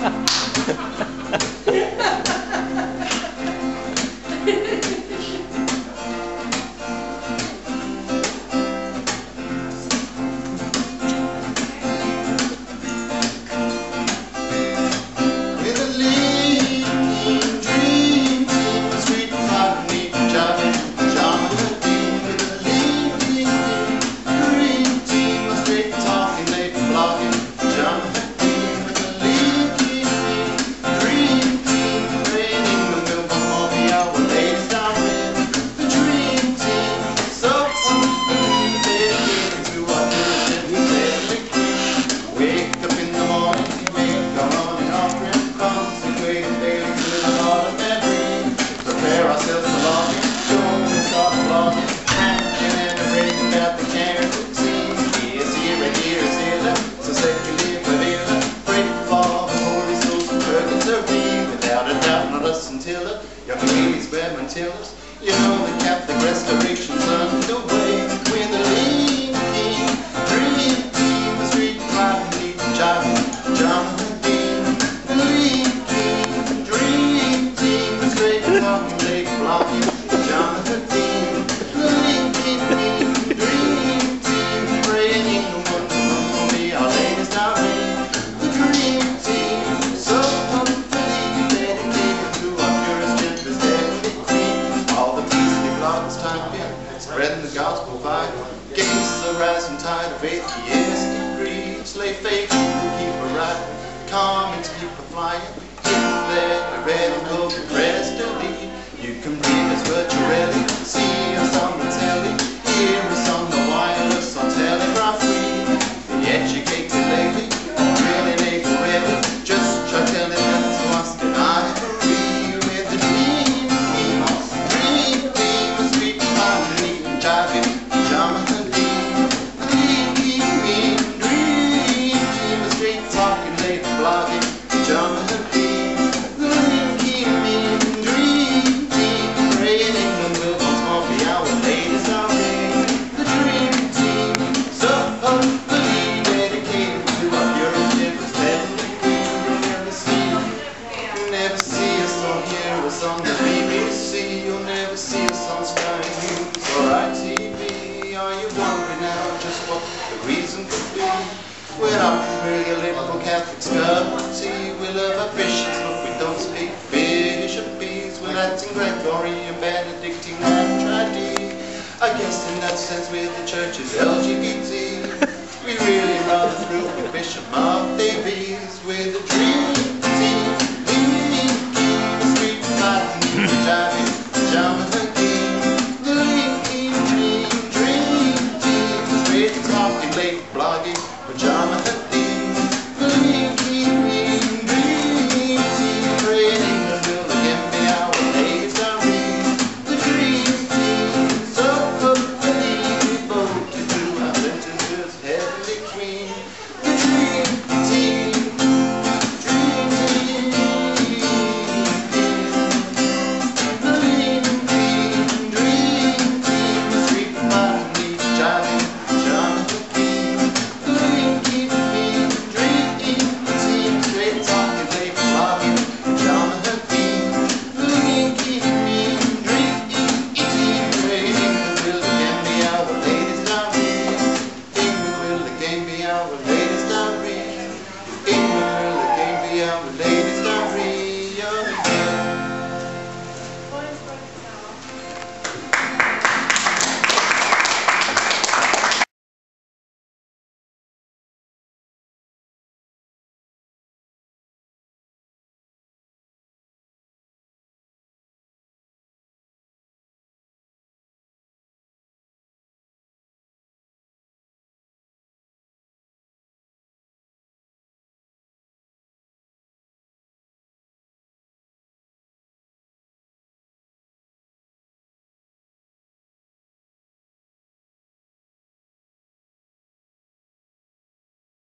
Ha ha ha. Charles and your young babies wear mantillas. You know the Catholic restoration, crest, the way. When the lean king, dream team was reading my feet, jumping. rising tide of atheistic greed. Slave fakes keep arriving, comments keep a flying. If that I read, go to rest. come through your liberal Catholics come and see we love our bishops, but we don't speak Bishop bees. We're Latin Gregory and Benedictine and Tridee I guess in that sense we're the church's LGBT we really rather through with Bishop Mark Davies. With the dream Pajama pajama It is not real.